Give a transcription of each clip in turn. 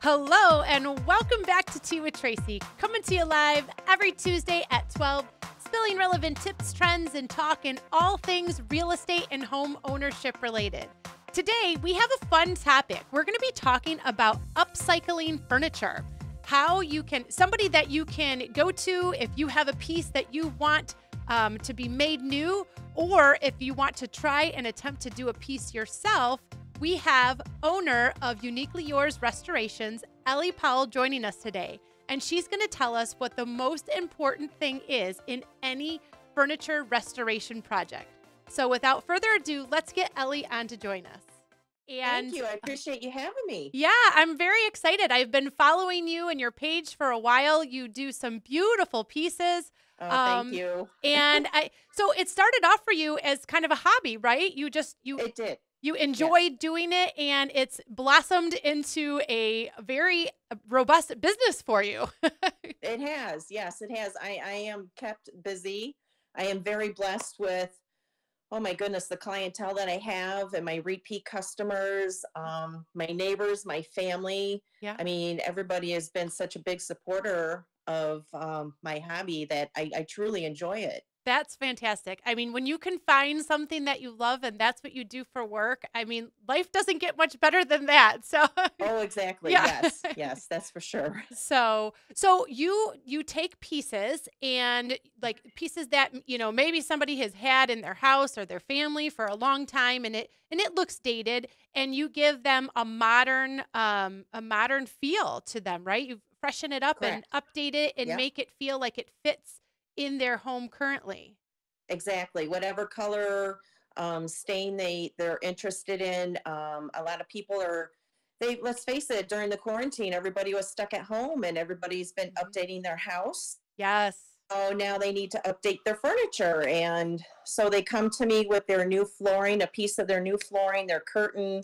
Hello, and welcome back to Tea with Tracy, coming to you live every Tuesday at 12, spilling relevant tips, trends, and talking all things real estate and home ownership related. Today, we have a fun topic. We're going to be talking about upcycling furniture. How you can, somebody that you can go to if you have a piece that you want um, to be made new, or if you want to try and attempt to do a piece yourself we have owner of Uniquely Yours Restorations, Ellie Powell, joining us today. And she's going to tell us what the most important thing is in any furniture restoration project. So without further ado, let's get Ellie on to join us. And Thank you. I appreciate you having me. Yeah, I'm very excited. I've been following you and your page for a while. You do some beautiful pieces. Oh, um, thank you. and I so it started off for you as kind of a hobby, right? You just you It did. You enjoyed yes. doing it, and it's blossomed into a very uh, robust business for you. it has, yes, it has. I, I am kept busy. I am very blessed with, oh my goodness, the clientele that I have and my repeat customers, um, my neighbors, my family. Yeah. I mean, everybody has been such a big supporter of um, my hobby that I, I truly enjoy it. That's fantastic. I mean, when you can find something that you love and that's what you do for work, I mean, life doesn't get much better than that. So Oh, exactly. Yeah. Yes. Yes, that's for sure. So, so you you take pieces and like pieces that, you know, maybe somebody has had in their house or their family for a long time and it and it looks dated and you give them a modern um a modern feel to them, right? You freshen it up Correct. and update it and yep. make it feel like it fits in their home currently. Exactly. Whatever color um, stain they they're interested in. Um, a lot of people are they let's face it during the quarantine everybody was stuck at home and everybody's been mm-hmm. updating their house yes oh now they need to update their furniture and so they come to me with their new flooring a piece of their new flooring their curtain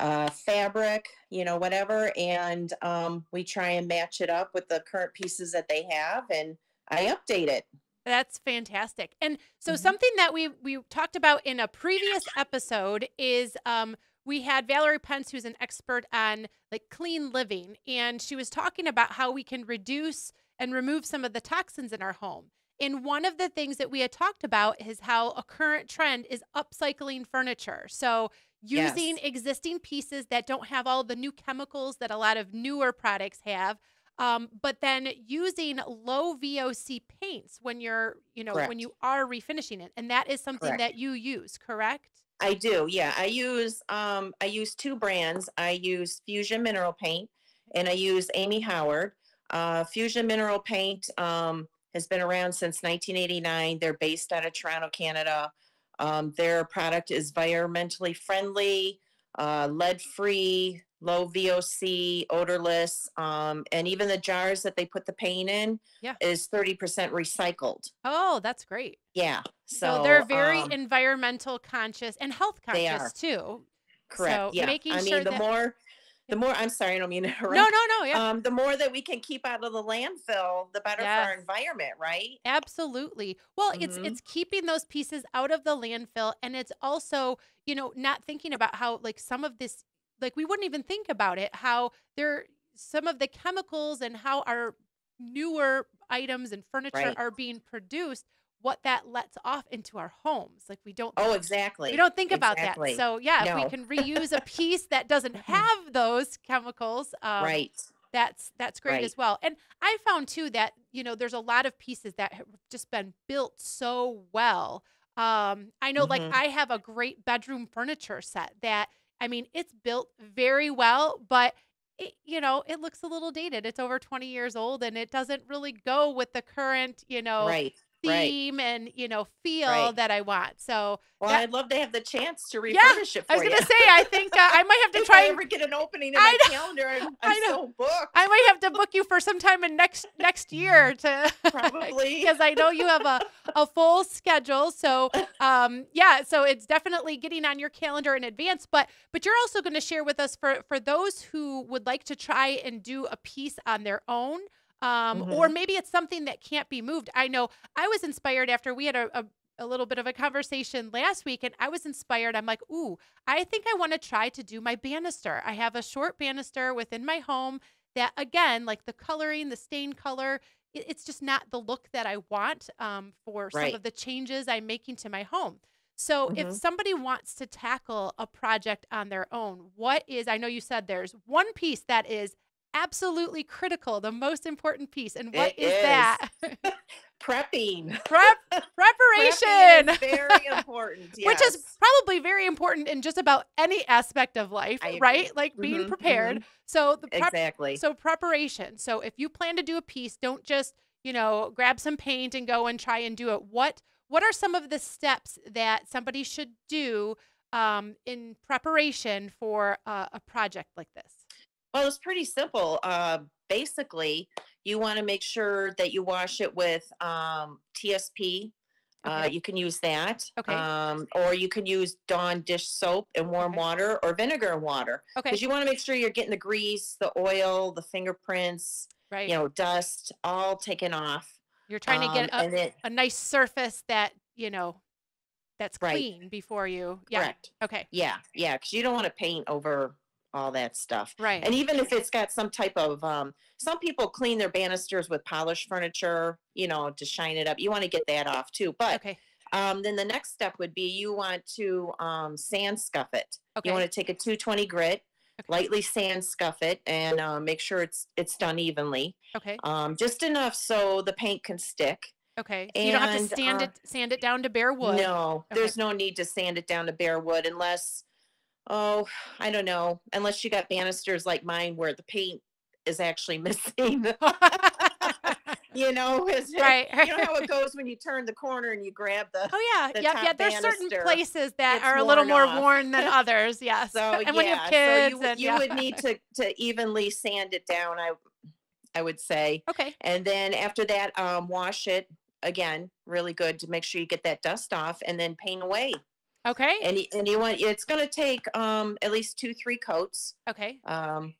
uh, fabric you know whatever and um, we try and match it up with the current pieces that they have and I update it. That's fantastic. And so mm-hmm. something that we we talked about in a previous episode is um we had Valerie Pence who's an expert on like clean living and she was talking about how we can reduce and remove some of the toxins in our home. And one of the things that we had talked about is how a current trend is upcycling furniture. So using yes. existing pieces that don't have all the new chemicals that a lot of newer products have um, but then using low VOC paints when you're, you know, correct. when you are refinishing it, and that is something correct. that you use, correct? I do. Yeah, I use um, I use two brands. I use Fusion Mineral Paint, and I use Amy Howard. Uh, Fusion Mineral Paint um, has been around since 1989. They're based out of Toronto, Canada. Um, their product is environmentally friendly, uh, lead free, low VOC, odorless, um, and even the jars that they put the paint in yeah. is 30% recycled. Oh, that's great. Yeah. So, so they're very um, environmental conscious and health conscious too. Correct. So yeah. Making I mean, sure the that... more the more I'm sorry, I don't mean to interrupt. No, no, no. Yeah. Um, the more that we can keep out of the landfill, the better yes. for our environment, right? Absolutely. Well, mm-hmm. it's it's keeping those pieces out of the landfill, and it's also you know not thinking about how like some of this like we wouldn't even think about it how there some of the chemicals and how our newer items and furniture right. are being produced what that lets off into our homes like we don't oh exactly we don't think about that so yeah no. if we can reuse a piece that doesn't have those chemicals um, right that's that's great right. as well and i found too that you know there's a lot of pieces that have just been built so well um i know mm-hmm. like i have a great bedroom furniture set that I mean, it's built very well, but it, you know, it looks a little dated. It's over 20 years old and it doesn't really go with the current, you know, right theme right. and you know feel right. that I want. So well, that, I'd love to have the chance to refurnish yeah, it. I was going to say I think uh, I might have to try. If I ever get an opening in my calendar, I'm, I'm I know. so booked. I might have to book you for some time in next next year to probably because I know you have a a full schedule. So um yeah, so it's definitely getting on your calendar in advance. But but you're also going to share with us for for those who would like to try and do a piece on their own um, mm-hmm. or maybe it's something that can't be moved. I know I was inspired after we had a, a, a little bit of a conversation last week and I was inspired. I'm like, ooh, I think I want to try to do my banister. I have a short banister within my home that, again, like the coloring, the stain color, it- it's just not the look that I want um, for some of the changes I'm making to my home. So, if Mhm. somebody wants to tackle a project on their own, what is, I know you said there's one piece that is absolutely critical, the most important piece. And what It is is. that? Prepping. Prep, preparation. is very important. Which is probably very important in just about any aspect of life, right? Like being Mhm, prepared. So the prep, exactly. so preparation. So if you plan to do a piece, don't just, you know, grab some paint and go and try and do it. What what are some of the steps that somebody should do um, in preparation for a, a project like this? Well, it's pretty simple. Uh, basically, you want to make sure that you wash it with um, TSP. Uh, you can use that. Okay. Um, or you can use Dawn dish soap and warm Okay. water or vinegar and water. Okay, Because you want to make sure you're getting the grease, the oil, the fingerprints, right. you know, dust all taken off. You're trying to get Um, a, then, a nice surface that, you know, that's Right. clean before you. Yeah. correct. Okay. Yeah, yeah, because you don't want to paint over all that stuff. Right. And even if it's got some type of, um, some people clean their banisters with polished furniture, you know, to shine it up. You want to get that off too. But okay. um, then the next step would be you want to um, sand scuff it. Okay. You want to take a 220 grit, Okay. lightly sand scuff it, and uh, make sure it's it's done evenly, Okay. um, just enough so the paint can stick. Okay. So you don't have to sand uh, it sand it down to bare wood. No, Okay. there's no need to sand it down to bare wood unless, oh, I don't know, unless you got banisters like mine where the paint is actually missing. you know, is it- right. You know how it goes when you turn the corner and you grab the. Oh yeah, the yep, yeah. There's certain places that are a little more worn off. worn than others. Yes. So and yeah, when you have so kids, you, would- and you yeah. would need to to evenly sand it down. I, I would say, Okay. and then after that, um, wash it again, really good to make sure you get that dust off, and then paint away. Okay. and y- and you want it's going to take um at least two three coats Okay. um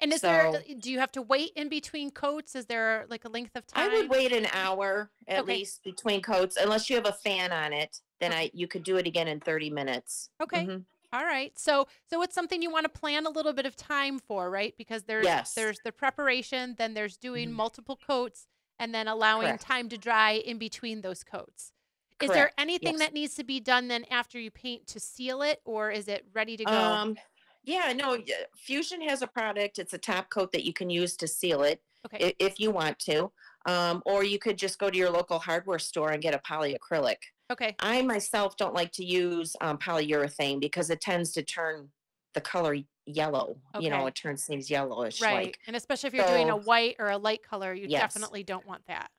And is there? Do you have to wait in between coats? Is there like a length of time? i would wait an hour at Okay. least between coats unless you have a fan on it then i you could do it again in 30 minutes Okay. Mhm. All right. So so it's something you want to plan a little bit of time for, right? Because there's Yes. there's the preparation, then there's doing Mhm. multiple coats, and then allowing Correct. time to dry in between those coats. Is there anything yes. that needs to be done then after you paint to seal it, or is it ready to go? um yeah no fusion has a product it's a top coat that you can use to seal it okay. if you want to um or you could just go to your local hardware store and get a polyacrylic okay. i myself don't like to use um, polyurethane because it tends to turn the color yellow Okay. you know it turns things yellowish Right. like and especially if you're doing a white or a light color, you Yes. definitely don't want that.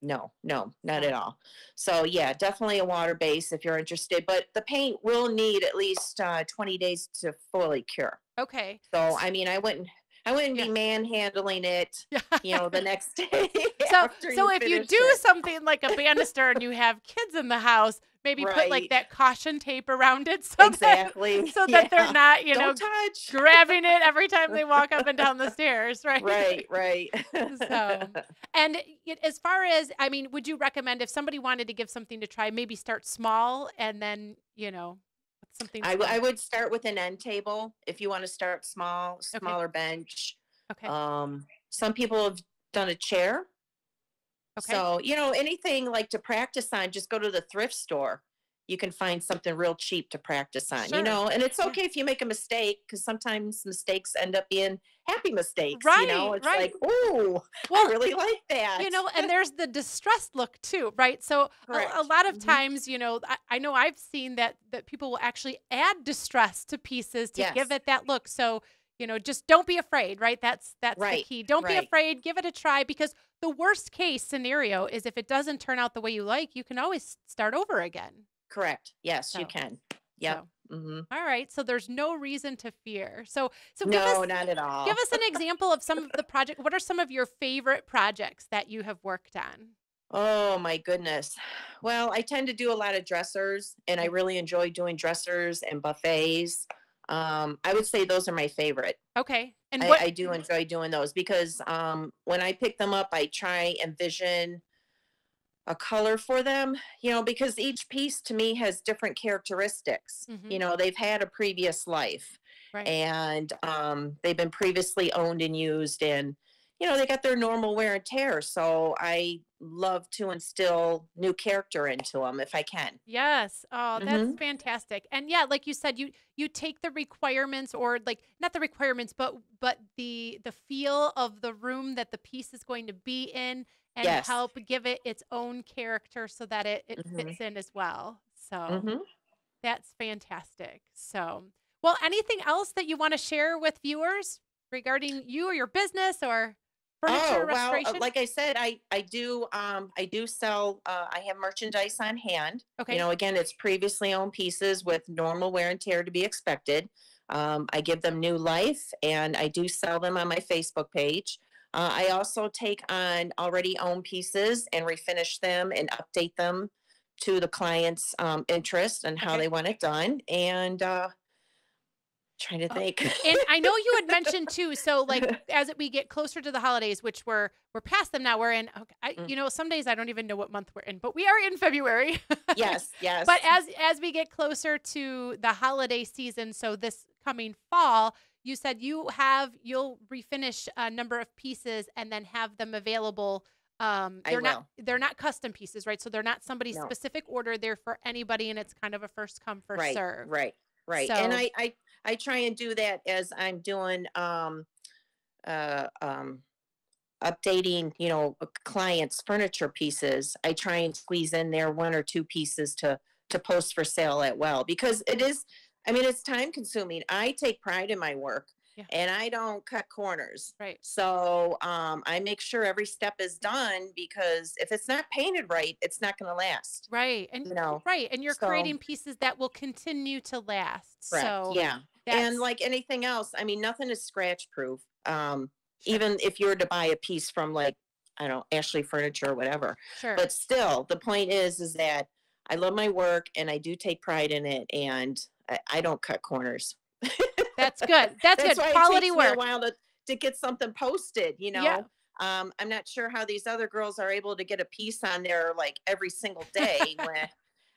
No, no, not at all. So yeah, definitely a water base if you're interested. But the paint will need at least uh, 20 days to fully cure. Okay. So I mean, I wouldn't, I wouldn't Yeah. be manhandling it, you know, the next day. so so if you do it. something like a banister and you have kids in the house, maybe put like that caution tape around it so that exactly, so that they're not, you know, don't touch. grabbing it every time they walk up and down the stairs, right? right, right. So, And it, as far as, I mean, would you recommend if somebody wanted to give something to try, maybe start small and then, you know, something I, small? would start with an end table if you want to start small, smaller bench. Okay. Um, some people have done a chair. Okay. So, you know, anything like to practice on, just go to the thrift store. You can find something real cheap to practice on, Sure. you know, and it's Yeah. okay if you make a mistake because sometimes mistakes end up being happy mistakes. Right, You know, it's right. like, oh, Well, I really like that. you know and there's the distressed look too right so a, a lot of Mhm. times you know I, I know i've seen that that people will actually add distress to pieces to give Yes. it that look so you know just don't be afraid right that's that's the Right, key don't be right. afraid give it a try because the worst case scenario is if it doesn't turn out the way you like you can always start over again Correct. Yes, you can. Yep. so, hmm all right so there's no reason to fear so so give No, us not at all. give us an example of some of the project what are some of your favorite projects that you have worked on Oh my goodness. Well, I tend to do a lot of dressers and I really enjoy doing dressers and buffets. Um, I would say those are my favorite. okay and I, what I do enjoy doing those because um, when I pick them up, I try and vision a color for them, you know, because each piece to me has different characteristics. Mhm. You know, they've had a previous life Right. and um, they've been previously owned and used and you know they got their normal wear and tear so i love to instill new character into them if i can Yes. Oh, that's Mhm. fantastic. And yeah, like you said, you you take the requirements or like not the requirements, but but the the feel of the room that the piece is going to be in and Yes. help give it its own character so that it, it Mhm. fits in as well. So hmm that's fantastic. So well, anything else that you want to share with viewers regarding you or your business or furniture oh well uh, like i said i i do um i do sell uh, i have merchandise on hand. Okay. you know again it's previously owned pieces with normal wear and tear to be expected. Um, i give them new life and i do sell them on my facebook page. Uh, i also take on already owned pieces and refinish them and update them to the client's um, interest and how Okay. they want it done. And uh, trying to Oh, think and I know you had mentioned too. So like as we get closer to the holidays, which we're we're past them now, we're in. Okay, I, Mm. you know, some days I don't even know what month we're in, but we are in February. yes yes But as as we get closer to the holiday season, so this coming fall, you said you have you'll refinish a number of pieces and then have them available. Um, I they're not they're not custom pieces, right? So they're not somebody's No. specific order. They're for anybody, and it's kind of a first come first right serve. right right and I, I i try and do that as i'm doing um uh um updating you know a clients furniture pieces i try and squeeze in there one or two pieces to to post for sale at well because it is i mean it's time consuming. I take pride in my work Yeah. and i don't cut corners Right. so um, I make sure every step is done because if it's not painted right, it's not going to last. Right. And You know, right. And you're so- creating pieces that will continue to last. Correct. So yeah. and like anything else, I mean, nothing is scratch proof. Um, even if you were to buy a piece from like, I don't know, Ashley Furniture or whatever. sure. But still, the point is, is that I love my work and I do take pride in it, and I, I don't cut corners. that's good. That's, That's good. Quality it takes me a work. while to, to get something posted. You know. Yeah. Um, I'm not sure how these other girls are able to get a piece on there like every single day. when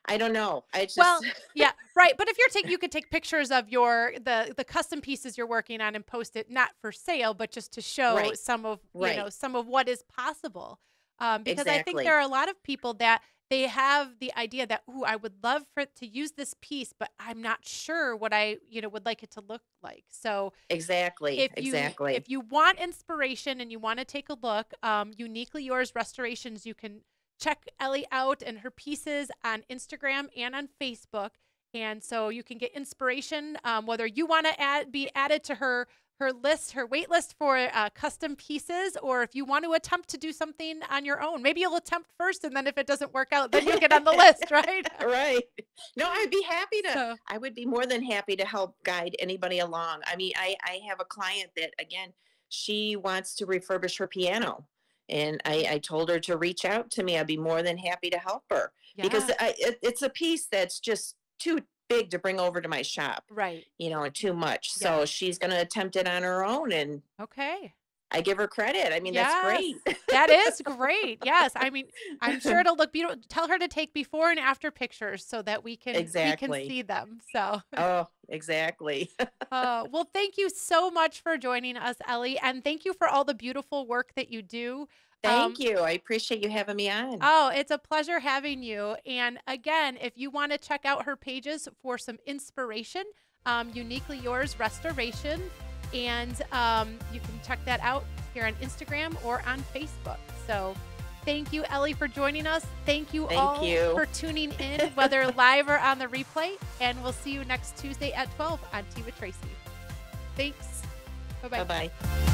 I don't know. I just Well, Yeah, right. But if you're taking, you could take pictures of your the the custom pieces you're working on and post it not for sale, but just to show Right. some of you know some of what is possible. Um, because I think there are a lot of people that they have the idea that ooh, I would love for to use this piece, but I'm not sure what I you know would like it to look like. So exactly, if you exactly. if you want inspiration and you want to take a look, um, uniquely yours restorations, you can check Ellie out and her pieces on Instagram and on Facebook. And so you can get inspiration, um, whether you want to add be added to her her list, her wait list for uh, custom pieces, or if you want to attempt to do something on your own. Maybe you'll attempt first, and then if it doesn't work out, then you'll get on the list, right? right. No, I'd be happy to. So, I would be more than happy to help guide anybody along. I mean, I I have a client that again, she wants to refurbish her piano, and I I told her to reach out to me. I'd be more than happy to help her because I, it, it's a piece that's just too big to bring over to my shop, right. you know, too much. Yeah. So she's going to attempt it on her own, and Okay. I give her credit. I mean, that's great. That is great. Yes. I mean, I'm sure it'll look beautiful. Tell her to take before and after pictures so that we can we Exactly. can see them. So, oh, exactly. uh, well, thank you so much for joining us, Ellie, and thank you for all the beautiful work that you do. Thank Um, you. I appreciate you having me on. Oh, it's a pleasure having you. And again, if you want to check out her pages for some inspiration, um, uniquely yours restoration, and um, you can check that out here on Instagram or on Facebook. So. Thank you, Ellie, for joining us. Thank you Thank all you. for tuning in, whether live or on the replay. And we'll see you next Tuesday at 12 on Tea with Tracy. Thanks. Bye bye. Bye bye.